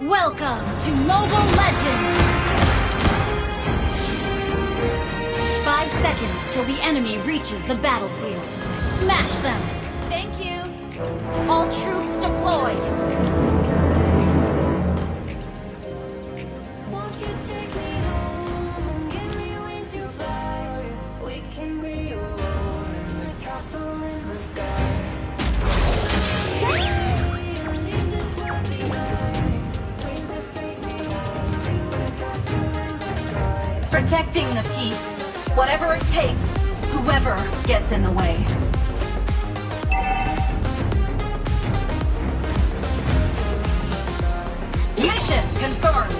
Welcome to Mobile Legends. Five seconds till the enemy reaches the battlefield. Smash them. Thank you. All troops deployed. Protecting the peace. Whatever it takes, whoever gets in the way. Mission confirmed.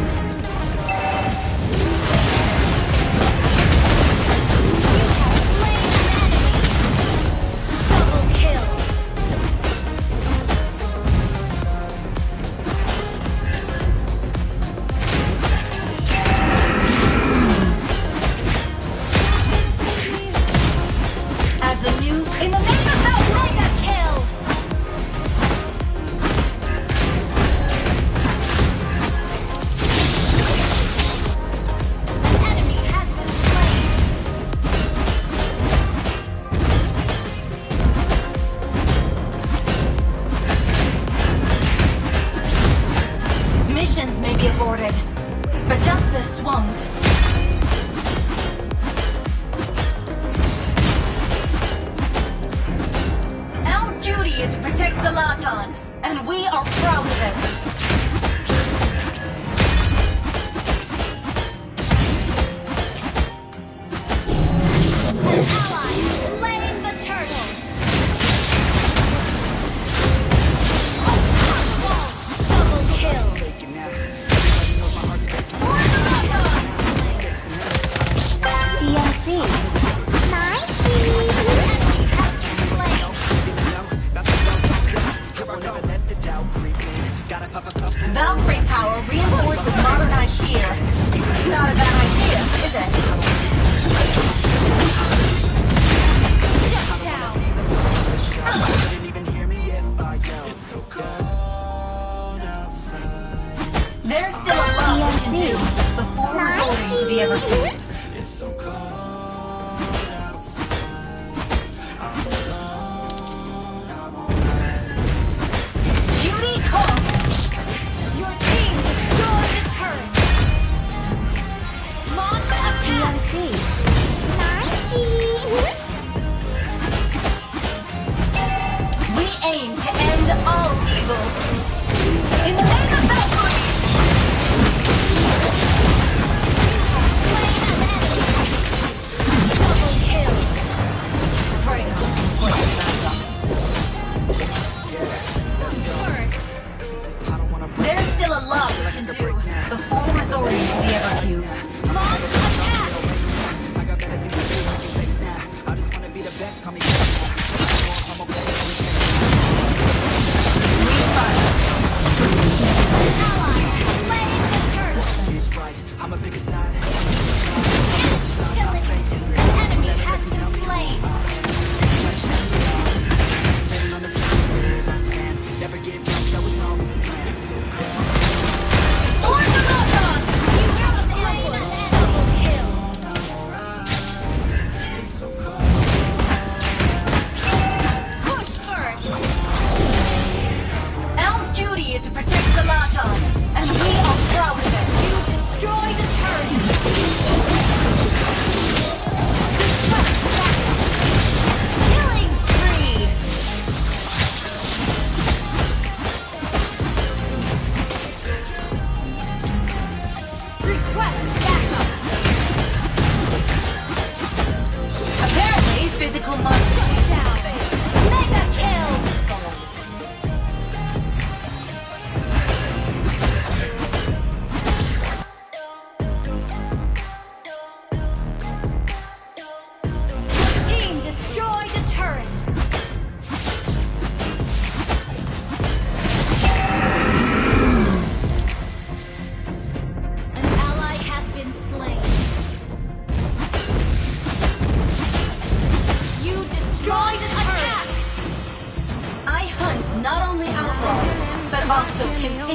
Barbecue. Come on.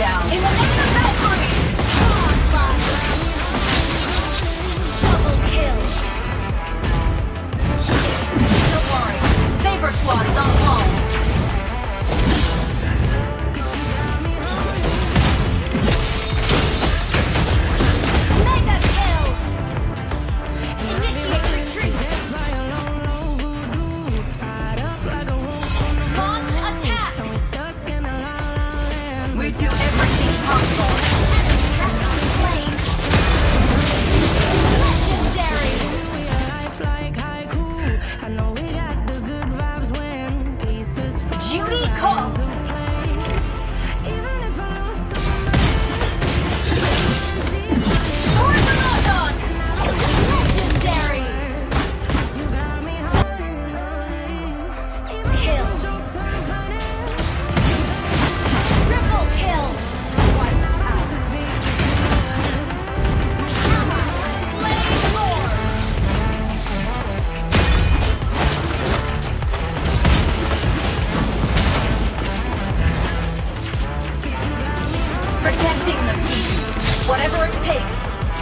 down. In the name of Valkyrie! Double kill. Don't worry. Saber Squad is on call. Ending the peace. Whatever it takes,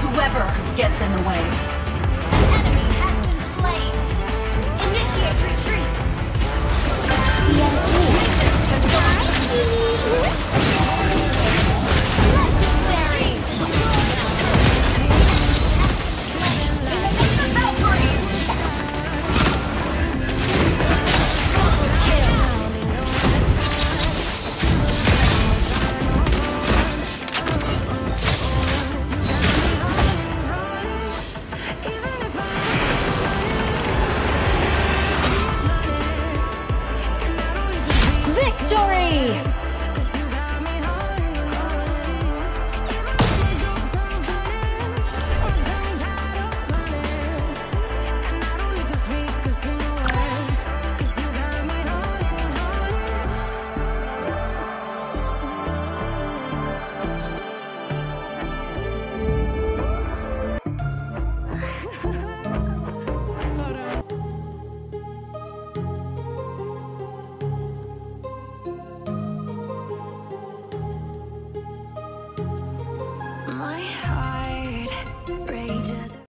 whoever gets in the way. An enemy has been slain. Initiate retreat. DMC.